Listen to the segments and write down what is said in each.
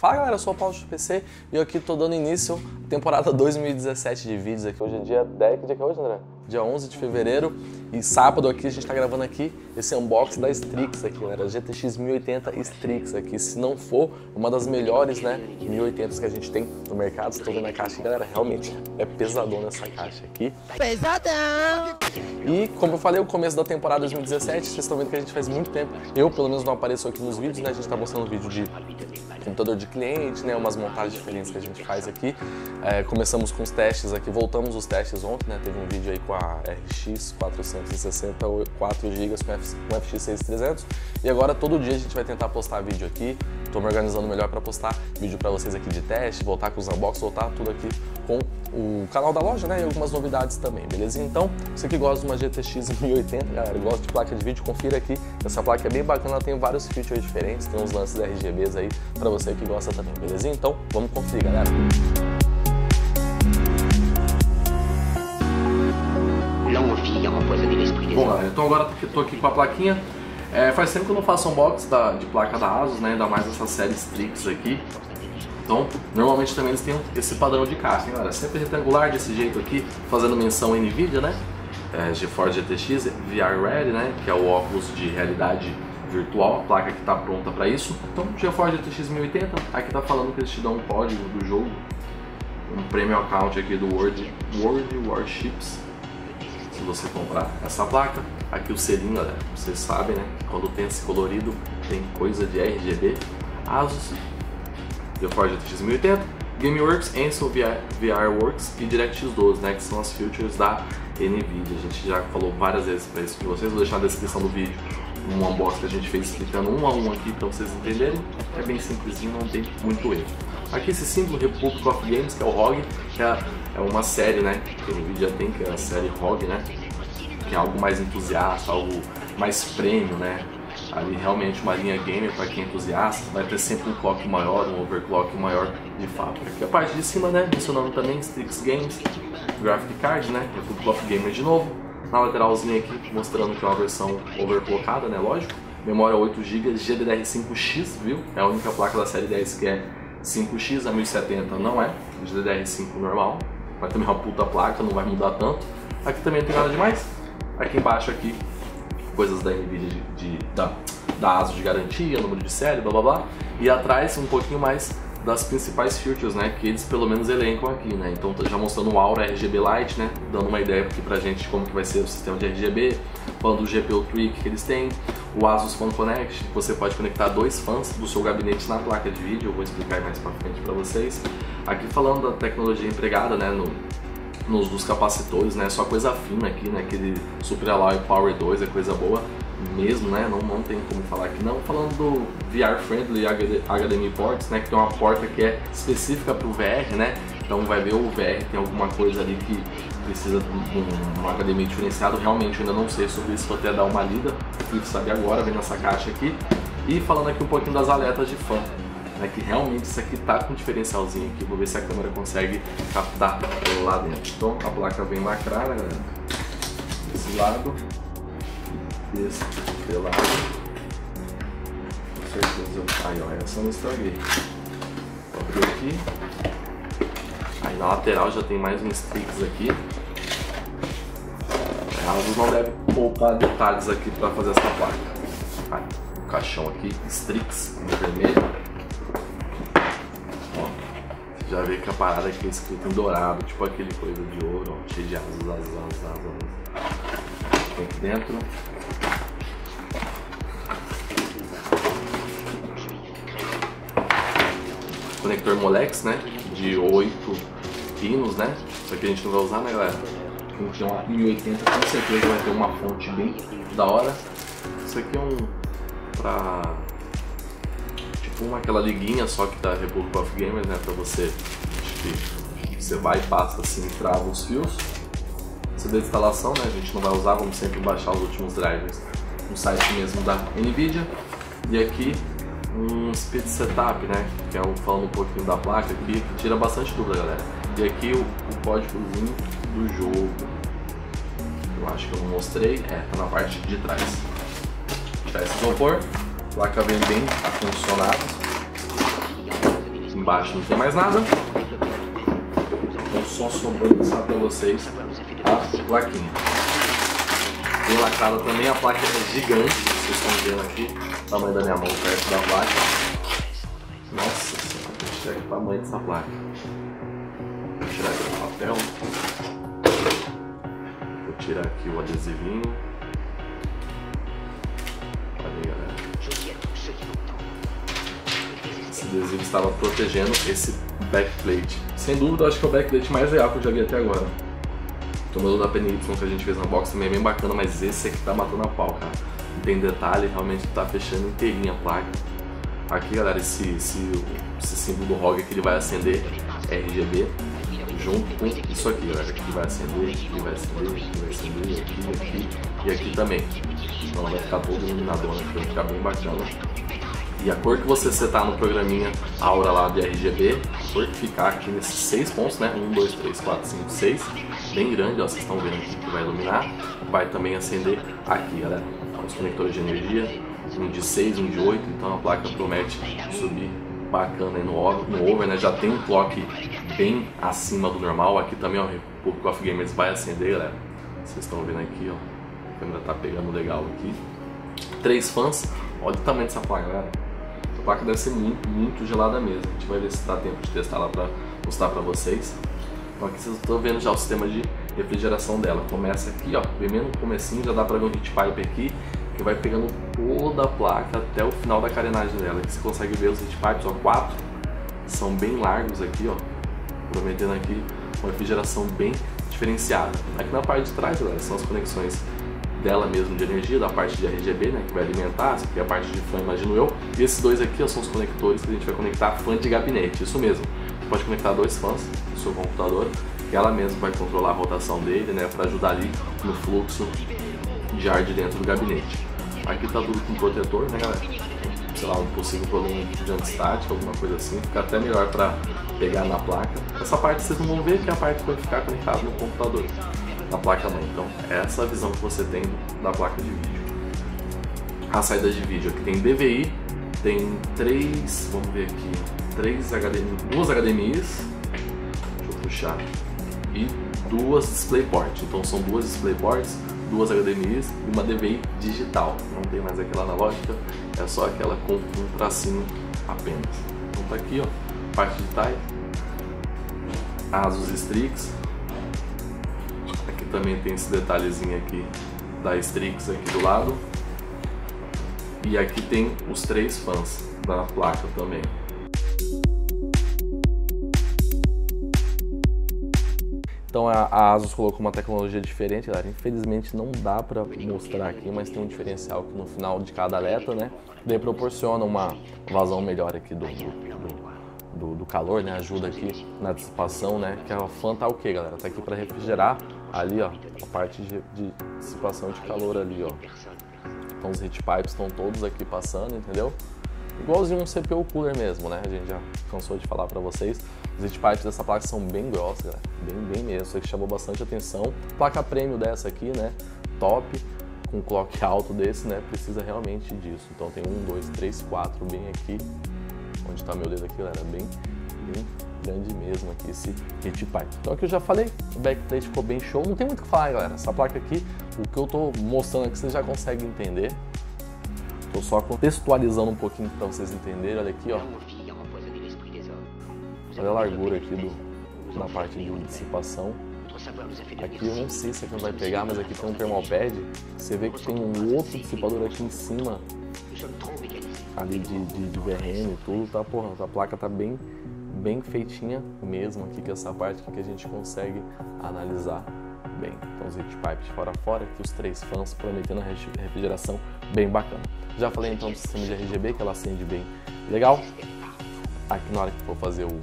Fala galera, eu sou o Paulo do PC e eu aqui tô dando início à temporada 2017 de vídeos aqui. Hoje é dia 10, que dia que é hoje, André? Dia 11 de fevereiro e sábado aqui a gente tá gravando aqui esse unboxing da Strix aqui, né? GTX 1080 Strix aqui. Se não for uma das melhores, né, 1080 que a gente tem no mercado. Estão vendo a caixa galera, realmente é pesadona essa caixa aqui. Pesadão! E como eu falei, o começo da temporada 2017, vocês estão vendo que a gente faz muito tempo. Eu, pelo menos, não apareço aqui nos vídeos, né? A gente tá mostrando vídeo de computador de cliente, né? Umas montagens diferentes que a gente faz aqui. É, começamos com os testes aqui, voltamos os testes ontem, né? Teve um vídeo aí com a RX 460 4 GB com, com FX 6300 e agora todo dia a gente vai tentar postar vídeo aqui. Estou me organizando melhor para postar vídeo para vocês aqui de teste, voltar com os unboxings, voltar tudo aqui com o canal da loja, né? E algumas novidades também, beleza? Então, você que gosta de uma GTX 1080, galera, gosta de placa de vídeo, confira aqui. Essa placa é bem bacana, ela tem vários features diferentes, tem uns lances RGBs aí para você que gosta também, beleza? Então, vamos conferir, galera. Bom, galera, então agora tô aqui com a plaquinha, é, faz tempo que eu não faço unboxing da, de placa da ASUS, né? Ainda mais essa série Strix aqui. Então, normalmente também eles têm esse padrão de caixa, hein, galera? Sempre retangular desse jeito aqui, fazendo menção NVIDIA, né? É, GeForce GTX VR Ready, né? Que é o óculos de realidade virtual, a placa que está pronta para isso. Então, GeForce GTX 1080, aqui está falando que eles te dão um código do jogo, um premium account aqui do World, World Warships, se você comprar essa placa. Aqui o selinho, galera, vocês sabem, né? Quando tem esse colorido, tem coisa de RGB. Asus, GeForce GTX 1080, GameWorks, Ansel VR, VRWorks e DirectX 12, né? Que são as features da NVIDIA. A gente já falou várias vezes para isso de vocês, vou deixar na descrição do vídeo um unboxing que a gente fez explicando um a um aqui para vocês entenderem. É bem simplesinho, não tem muito erro. Aqui esse símbolo Republic of Games, que é o ROG, que é, é uma série, né, que a NVIDIA tem, que é a série ROG, né, que é algo mais entusiasta, algo mais premium, né, ali realmente uma linha gamer para quem é entusiasta, vai ter sempre um clock maior, um overclock maior de fato. Aqui a parte de cima, né, mencionando também Strix Games, Graphic Card, né, Republic of Gamer de novo, na lateralzinha aqui mostrando que é uma versão overclockada, né, lógico. Memória 8 GB GDDR5X, viu? É a única placa da série 10 que é 5X, a 1070 não é, GDDR5 normal. Mas também é uma puta placa, não vai mudar tanto. Aqui também não tem nada demais. Aqui embaixo aqui, coisas da NVIDIA de, de da, da ASUS de garantia, número de série, blá blá blá. E atrás um pouquinho mais das principais features, né, que eles pelo menos elencam aqui, né, então já mostrando o Aura RGB Lite, né, dando uma ideia aqui pra gente como que vai ser o sistema de RGB, falando do GPU Tweak que eles têm, o Asus Fan Connect, que você pode conectar dois fãs do seu gabinete na placa de vídeo, eu vou explicar mais pra frente pra vocês, aqui falando da tecnologia empregada, né, no, nos dos capacitores, né, só coisa fina aqui, né, aquele Super Alloy Power 2 é coisa boa, mesmo, né? Não, não tem como falar aqui não. Falando do VR Friendly HDMI Ports, né? Que tem uma porta que é específica para o VR, né? Então vai ver o VR tem alguma coisa ali que precisa de um, um HDMI diferenciado. Realmente ainda não sei sobre isso, vou até dar uma lida. Prefiro saber agora, vendo essa caixa aqui. E falando aqui um pouquinho das aletas de fã. Né, que realmente isso aqui tá com um diferencialzinho aqui. Vou ver se a câmera consegue captar lá dentro. Então a placa vem lacrada, galera. Desse lado desse lado. Com certeza. Aí, ó, essa eu não estraguei. Vou aqui. Aí na lateral já tem mais uns sticks aqui. Elas não devem poupar detalhes aqui para fazer essa placa. Aí, o caixão aqui, Strix, vermelho. Ó, já vê que a parada aqui é escrita em dourado, tipo aquele coisa de ouro, ó, cheio de asas, asas, asas, asas. Aqui dentro. conector Molex, né? De 8 pinos, né? Isso aqui a gente não vai usar, né, galera? A tem uma 1080, com certeza vai ter uma fonte bem da hora. Isso aqui é um pra tipo uma aquela liguinha só que da Republic of Gamers, né? Pra você que você vai e passa assim, trava os fios. CD de instalação, né? A gente não vai usar, vamos sempre baixar os últimos drivers no site mesmo da Nvidia. E aqui um speed setup, né? Que é um, falando um pouquinho da placa aqui, que tira bastante dúvida, galera. E aqui o, o códigozinho do jogo. Eu acho que eu não mostrei, é, tá na parte de trás. Tirar esse isopor, a placa vem bem acondicionada. baixo não tem mais nada. Então só sobrando passar para vocês a plaquinha. Bem lacrada também, a placa é gigante, vocês estão vendo aqui, o tamanho da minha mão perto da placa. Nossa senhora, deixa o tamanho dessa placa. Vou tirar aqui o papel. Vou tirar aqui o adesivinho. Olha aí, galera. Esse adesivo estava protegendo esse backplate. Sem dúvida, acho que é o backplate mais real que eu já vi até agora. O modelo da PNY que a gente fez na box também é bem bacana, mas esse aqui tá matando a pau, cara. Tem detalhe, realmente tá fechando inteirinha a placa. Aqui, galera, esse, esse, esse símbolo do ROG que ele vai acender RGB junto com isso aqui, galera. Aqui vai acender, aqui vai acender, aqui vai acender, aqui, aqui e aqui também. Então vai ficar todo iluminador, né? Vai ficar bem bacana. E a cor que você setar no programinha Aura lá de RGB, a cor que ficar aqui nesses seis pontos, né? 1, 2, 3, 4, 5, 6, bem grande, ó, vocês estão vendo aqui que vai iluminar. Vai também acender aqui, galera. Os conectores de energia, um de 6, um de 8, então a placa promete subir bacana aí no over, no over né? Já tem um clock bem acima do normal. Aqui também, ó, o Coffee Gamers vai acender, galera. Vocês estão vendo aqui, ó. A câmera tá pegando legal aqui. Três fãs. Olha o tamanho dessa placa, galera. Essa placa deve ser muito, muito gelada mesmo. A gente vai ver se dá tempo de testar lá pra mostrar pra vocês. Então aqui vocês estão vendo já o sistema de refrigeração dela. Começa aqui, ó, primeiro no comecinho, já dá pra ver um heat pipe aqui, que vai pegando toda a placa até o final da carenagem dela. Aqui você consegue ver os heat pipes, ó, quatro, são bem largos aqui, ó, prometendo aqui uma refrigeração bem diferenciada. Aqui na parte de trás, galera, são as conexões dela mesmo de energia, da parte de RGB, né, que vai alimentar, essa aqui é a parte de fã, imagino eu. E esses dois aqui ó, são os conectores que a gente vai conectar fã de gabinete, isso mesmo. Você pode conectar dois fãs no seu computador e ela mesma vai controlar a rotação dele, né, para ajudar ali no fluxo de ar de dentro do gabinete. Aqui tá tudo com protetor, né, galera? Sei lá, um possível problema de antistática, alguma coisa assim, fica até melhor para pegar na placa. Essa parte vocês não vão ver, que é a parte que vai ficar conectada no computador da placa-mãe. Então, essa é a visão que você tem da placa de vídeo. A saída de vídeo aqui tem DVI, tem três, vamos ver aqui, três HDMI, duas HDMIs, deixa eu puxar, e duas DisplayPort. Então são duas DisplayPorts, duas HDMIs e uma DVI digital. Não tem mais aquela analógica, é só aquela com um tracinho apenas. Então tá aqui, ó, parte de type, Asus Strix, também tem esse detalhezinho aqui da Strix aqui do lado. E aqui tem os três fãs da placa também. Então a Asus colocou uma tecnologia diferente, galera. Infelizmente não dá para mostrar aqui, mas tem um diferencial que no final de cada alerta, né? Daí proporciona uma vazão melhor aqui do, do, do, do calor, né? Ajuda aqui na dissipação, né? Que a fan tá o que, galera? Tá aqui para refrigerar ali, ó, a parte de, de, dissipação de calor ali, ó. Então os heat pipes estão todos aqui passando, entendeu? Igualzinho um CPU cooler mesmo, né? A gente já cansou de falar para vocês. Os heat pipes dessa placa são bem grossos, galera. Bem, bem mesmo. Isso aqui chamou bastante atenção. Placa premium dessa aqui, né? Top. Com clock alto desse, né? Precisa realmente disso. Então tem um, dois, três, quatro bem aqui. Onde tá meu dedo aqui, galera? Bem, bem grande mesmo aqui esse hit pipe. Então aqui eu já falei, o backplate ficou bem show, não tem muito o que falar galera, essa placa aqui, o que eu tô mostrando aqui vocês já conseguem entender. Tô só contextualizando um pouquinho para vocês entenderem, olha aqui ó. Olha a largura aqui do, da parte de dissipação. Aqui eu não sei se aqui não vai pegar, mas aqui tem um thermal pad. Você vê que tem um outro dissipador aqui em cima ali de, de, de VRM e tudo, tá? Porra, a placa tá bem bem feitinha mesmo aqui, que essa parte aqui que a gente consegue analisar bem. Então os heat pipes fora fora, aqui os três fãs prometendo refrigeração bem bacana. Já falei então do sistema de RGB, que ela acende bem legal. Aqui na hora que for fazer o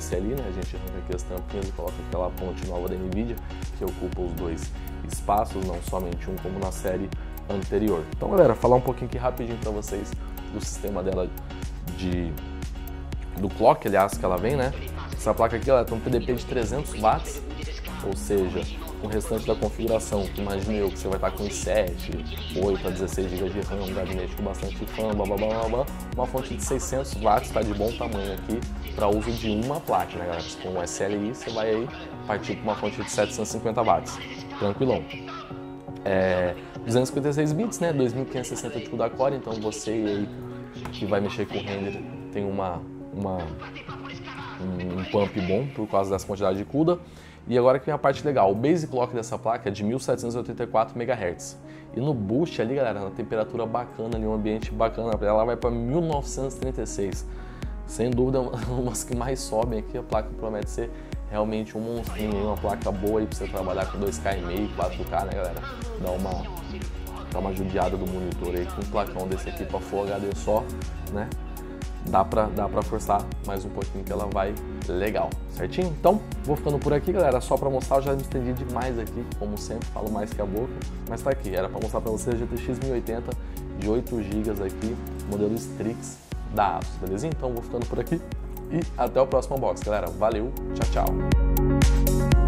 SLI, né, a gente arranca aqui as tampinhas e coloca aquela ponte nova da NVIDIA, que ocupa os dois espaços, não somente um como na série anterior. Então galera, falar um pouquinho aqui rapidinho para vocês do sistema dela de do clock, aliás, que ela vem, né? Essa placa aqui ela tem um PDP de 300 watts, ou seja, o restante da configuração, que imagina eu que você vai estar com 7, 8 a 16 GB de RAM, um gabinete com bastante fã, blá blá blá blá blá, uma fonte de 600 watts está de bom tamanho aqui para uso de uma placa, né galera? Com um SLI você vai aí partir para uma fonte de 750 watts, tranquilão. É, 256 bits, né? 2560 de CUDA Core, então você aí que vai mexer com o render tem uma, uma um pump bom por causa dessa quantidade de CUDA. E agora que vem a parte legal, o base clock dessa placa é de 1784 MHz. E no boost ali, galera, na temperatura bacana ali, um ambiente bacana, ela vai para 1936. Sem dúvida, umas que mais sobem aqui, a placa promete ser realmente um monstrinho, uma placa boa aí para você trabalhar com 2K e meio, 4K, né, galera? Dá uma, dá uma judiada do monitor aí com um placão desse aqui para Full HD só, né? dá pra, dá pra forçar mais um pouquinho que ela vai legal, certinho? Então, vou ficando por aqui, galera, só pra mostrar, eu já me estendi demais aqui, como sempre, falo mais que a boca, mas tá aqui, era pra mostrar pra vocês GTX 1080 de 8 GB aqui, modelo Strix da ASUS, beleza? Então, vou ficando por aqui e até o próximo box, galera. Valeu, tchau, tchau!